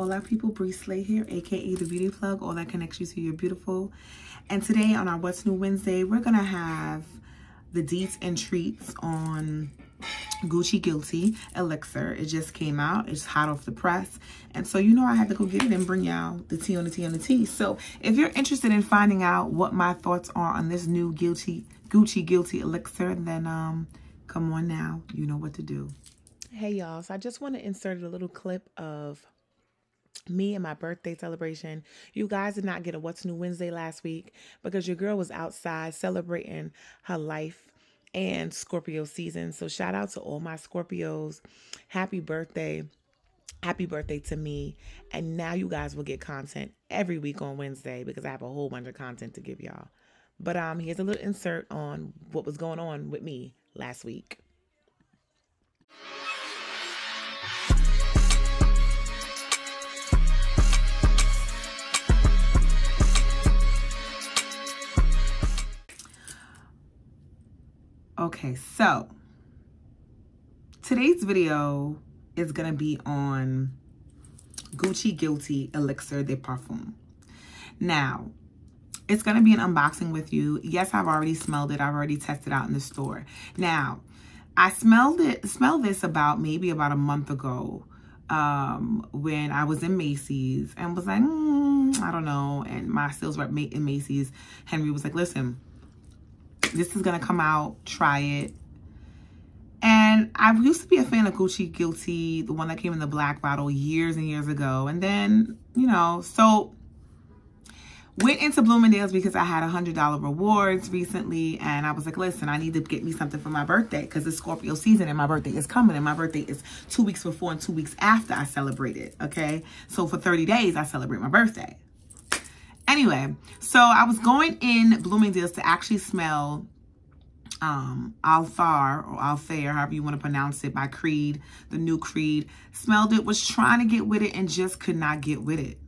Hola people, Brislay here, aka the beauty plug, all that connects you to your beautiful. And today on our What's New Wednesday, we're gonna have the deets and treats on Gucci Guilty Elixir. It just came out. It's hot off the press. And so you know I had to go get it and bring y'all the tea on the tea on the tea. So if you're interested in finding out what my thoughts are on this new Guilty Gucci Guilty Elixir, then um come on now. You know what to do. Hey y'all, so I just want to insert a little clip of me and my birthday celebration. You guys did not get a What's New Wednesday last week because your girl was outside celebrating her life and Scorpio season. So shout out to all my Scorpios. Happy birthday. Happy birthday to me. And now you guys will get content every week on Wednesday because I have a whole bunch of content to give y'all. But um here's a little insert on what was going on with me last week. Okay, so today's video is gonna be on Gucci Guilty Elixir de Parfum. Now, it's gonna be an unboxing with you. Yes, I've already smelled it. I've already tested out in the store. Now, I smelled it, smelled this about maybe about a month ago um, when I was in Macy's and was like, mm, I don't know. And my sales rep in Macy's, Henry was like, listen, this is going to come out. Try it. And I used to be a fan of Gucci Guilty, the one that came in the black bottle years and years ago. And then, you know, so went into Bloomingdale's because I had a $100 rewards recently. And I was like, listen, I need to get me something for my birthday because it's Scorpio season and my birthday is coming. And my birthday is two weeks before and two weeks after I celebrate it. Okay. So for 30 days, I celebrate my birthday. Anyway, so I was going in Bloomingdale's to actually smell um, Althaïr or Althaïr, however you want to pronounce it, by Creed, the new Creed. Smelled it, was trying to get with it and just could not get with it.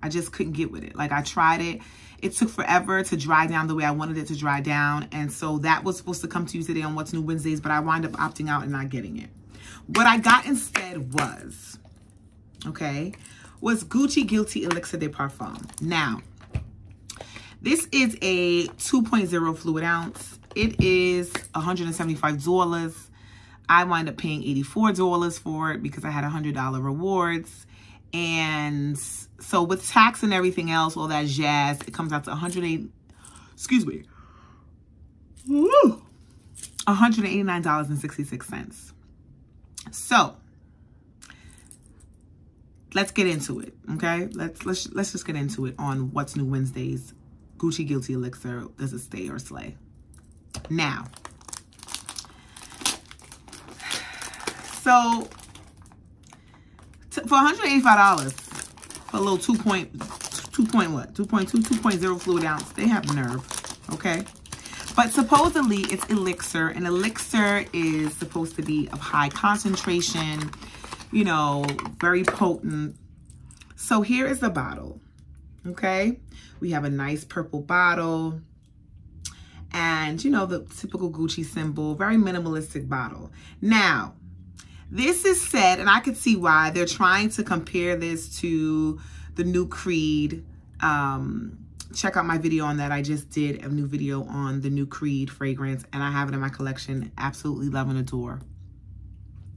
I just couldn't get with it. Like I tried it. It took forever to dry down the way I wanted it to dry down. And so that was supposed to come to you today on What's New Wednesdays, but I wind up opting out and not getting it. What I got instead was, okay, was Gucci Guilty Elixir de Parfum. Now, this is a 2.0 fluid ounce. It is $175. I wind up paying $84 for it because I had $100 rewards. And so with tax and everything else, all that jazz, it comes out to 108, excuse me, $189.66. So let's get into it, okay? Let's let's let's just get into it on what's new Wednesdays Gucci Guilty Elixir, does it stay or slay? Now, so for $185 for a little 2 point, 2 point what? 2.2, 2.0 fluid ounce, they have nerve, okay? But supposedly it's elixir, and elixir is supposed to be of high concentration, you know, very potent. So here is the bottle okay? We have a nice purple bottle and, you know, the typical Gucci symbol, very minimalistic bottle. Now, this is said, and I could see why they're trying to compare this to the new Creed. Um, check out my video on that. I just did a new video on the new Creed fragrance, and I have it in my collection. Absolutely love and adore.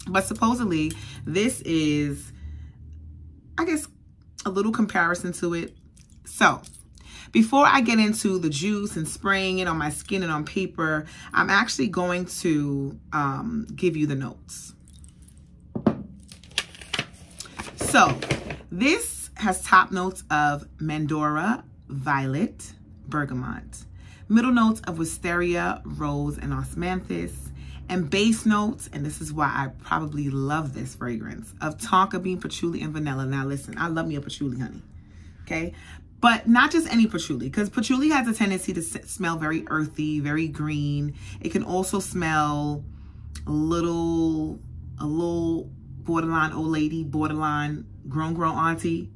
But supposedly, this is, I guess, a little comparison to it. So before I get into the juice and spraying it on my skin and on paper, I'm actually going to um, give you the notes. So this has top notes of Mandora, Violet, Bergamot. Middle notes of Wisteria, Rose, and Osmanthus. And base notes, and this is why I probably love this fragrance, of Tonka Bean, Patchouli, and Vanilla. Now listen, I love me a patchouli, honey. Okay? But not just any patchouli, because patchouli has a tendency to smell very earthy, very green. It can also smell a little, a little borderline old lady, borderline grown, grown auntie.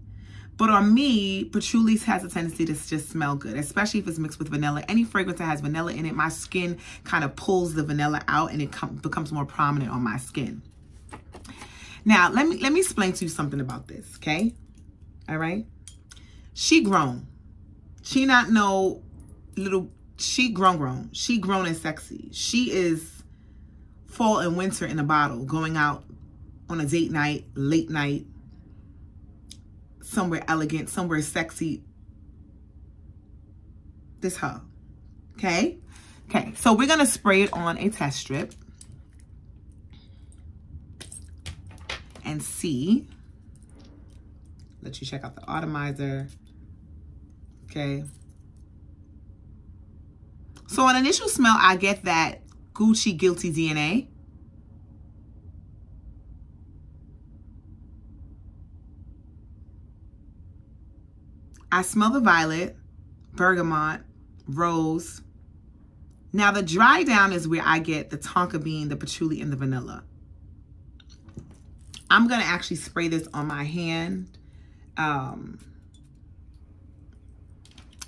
But on me, patchouli has a tendency to just smell good, especially if it's mixed with vanilla. Any fragrance that has vanilla in it, my skin kind of pulls the vanilla out and it becomes more prominent on my skin. Now, let me let me explain to you something about this, okay? All right. She grown. She not no little, she grown grown. She grown and sexy. She is fall and winter in a bottle, going out on a date night, late night, somewhere elegant, somewhere sexy. This her. Okay? Okay, so we're going to spray it on a test strip. And see. Let you check out the atomizer. Okay. So on initial smell, I get that Gucci Guilty DNA. I smell the violet, bergamot, rose. Now the dry down is where I get the tonka bean, the patchouli, and the vanilla. I'm going to actually spray this on my hand. Um,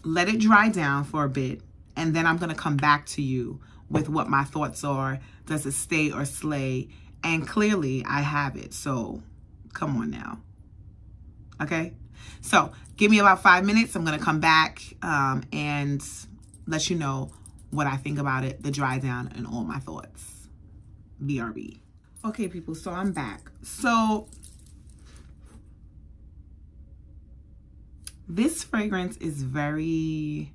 let it dry down for a bit. And then I'm going to come back to you with what my thoughts are. Does it stay or slay? And clearly I have it. So come on now. Okay. So give me about five minutes. I'm going to come back um, and let you know what I think about it, the dry down, and all my thoughts. BRB. Okay, people, so I'm back. So this fragrance is very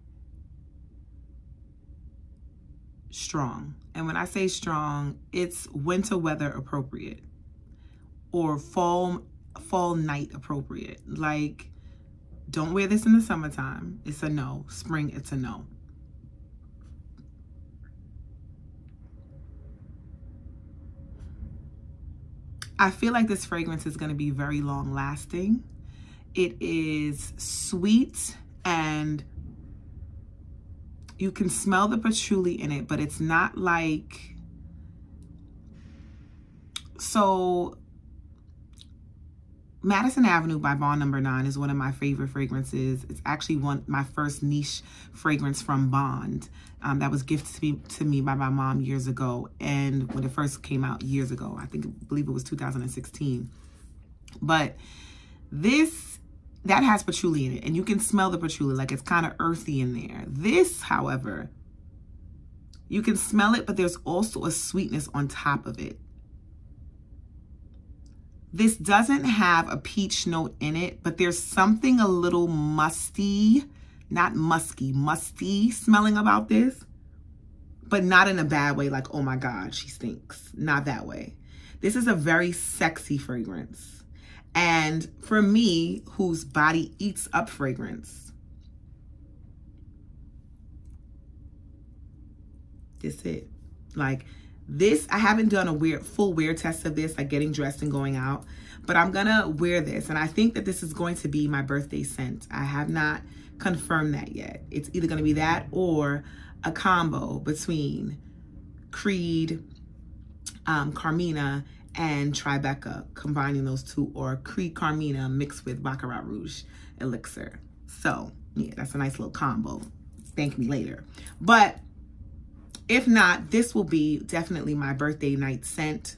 strong. And when I say strong, it's winter weather appropriate or fall fall night appropriate. Like don't wear this in the summertime. It's a no. Spring, it's a no. I feel like this fragrance is going to be very long lasting. It is sweet and you can smell the patchouli in it, but it's not like, so Madison Avenue by Bond Number Nine is one of my favorite fragrances. It's actually one my first niche fragrance from Bond um, that was gifted to me, to me by my mom years ago. And when it first came out years ago, I think believe it was 2016. But this that has patchouli in it, and you can smell the patchouli like it's kind of earthy in there. This, however, you can smell it, but there's also a sweetness on top of it. This doesn't have a peach note in it, but there's something a little musty, not musky, musty smelling about this, but not in a bad way like, oh my God, she stinks. Not that way. This is a very sexy fragrance. And for me, whose body eats up fragrance, this it. Like, this, I haven't done a weird full wear test of this, like getting dressed and going out, but I'm gonna wear this. And I think that this is going to be my birthday scent. I have not confirmed that yet. It's either gonna be that or a combo between Creed, um, Carmina, and Tribeca, combining those two, or Creed Carmina mixed with Baccarat Rouge Elixir. So, yeah, that's a nice little combo. Thank me later. But if not, this will be definitely my birthday night scent.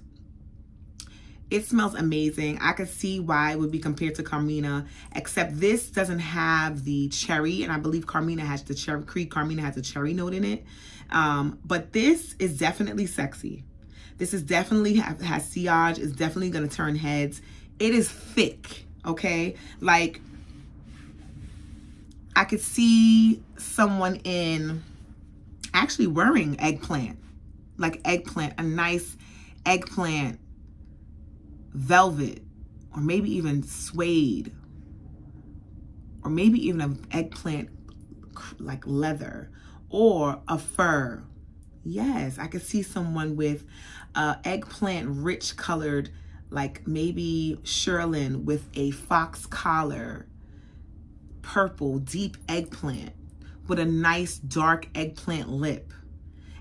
It smells amazing. I could see why it would be compared to Carmina, except this doesn't have the cherry, and I believe Carmina has the cherry, Creed Carmina has a cherry note in it. Um, but this is definitely sexy. This is definitely, has sillage, it's definitely gonna turn heads. It is thick, okay? Like, I could see someone in actually wearing eggplant, like eggplant, a nice eggplant velvet, or maybe even suede, or maybe even an eggplant like leather, or a fur. Yes, I could see someone with uh, eggplant rich colored, like maybe Shearling with a fox collar, purple, deep eggplant with a nice dark eggplant lip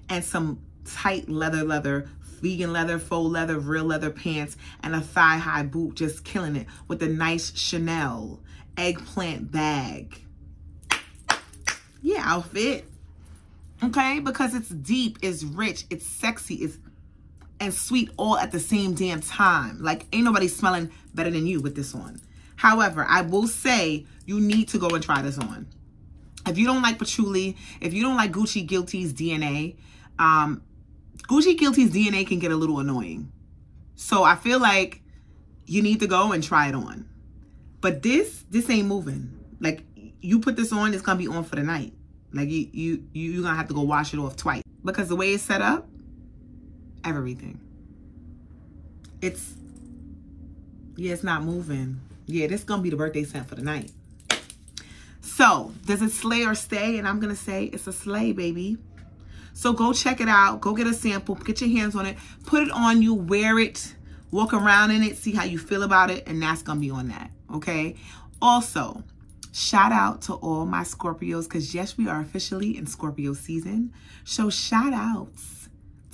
and some tight leather leather vegan leather faux leather real leather pants and a thigh high boot just killing it with a nice chanel eggplant bag. Yeah outfit okay because it's deep it's rich it's sexy it's and sweet all at the same damn time like ain't nobody smelling better than you with this one However, I will say you need to go and try this on. If you don't like patchouli, if you don't like Gucci Guilty's DNA, um, Gucci Guilty's DNA can get a little annoying. So I feel like you need to go and try it on. But this, this ain't moving. Like you put this on, it's gonna be on for the night. Like you, you, you, you're gonna have to go wash it off twice because the way it's set up, everything. It's, yeah, it's not moving. Yeah, this gonna be the birthday scent for the night. So, does it slay or stay? And I'm gonna say it's a slay, baby. So go check it out. Go get a sample. Get your hands on it. Put it on you. Wear it. Walk around in it. See how you feel about it. And that's going to be on that. Okay. Also, shout out to all my Scorpios because yes, we are officially in Scorpio season. So shout outs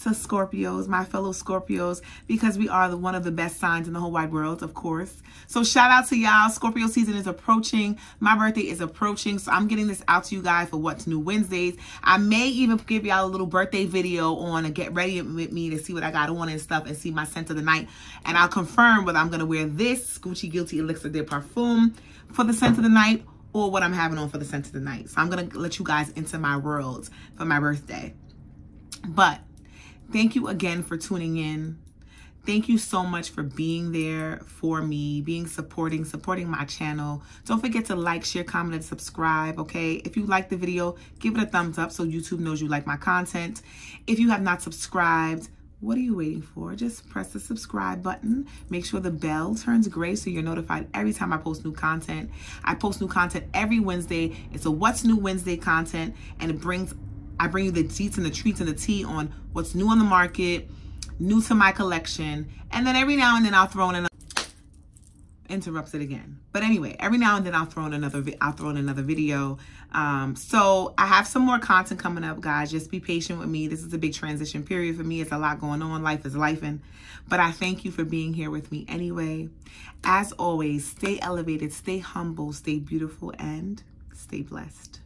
to Scorpios, my fellow Scorpios, because we are the, one of the best signs in the whole wide world, of course. So shout out to y'all. Scorpio season is approaching. My birthday is approaching. So I'm getting this out to you guys for What's New Wednesdays. I may even give y'all a little birthday video on a get ready with me to see what I got on and stuff and see my scent of the night. And I'll confirm whether I'm going to wear this Gucci Guilty Elixir de Parfum for the scent of the night or what I'm having on for the scent of the night. So I'm going to let you guys into my world for my birthday. But Thank you again for tuning in. Thank you so much for being there for me, being supporting, supporting my channel. Don't forget to like, share, comment, and subscribe, okay? If you like the video, give it a thumbs up so YouTube knows you like my content. If you have not subscribed, what are you waiting for? Just press the subscribe button. Make sure the bell turns gray so you're notified every time I post new content. I post new content every Wednesday. It's a What's New Wednesday content, and it brings I bring you the deets and the treats and the tea on what's new on the market, new to my collection. And then every now and then I'll throw in another interrupts it again. But anyway, every now and then I'll throw in another I'll throw in another video. Um, so I have some more content coming up, guys. Just be patient with me. This is a big transition period for me. It's a lot going on. Life is life and but I thank you for being here with me anyway. As always, stay elevated, stay humble, stay beautiful, and stay blessed.